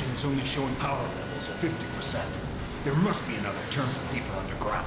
station is only showing power levels of 50%. There must be another terminal deeper underground.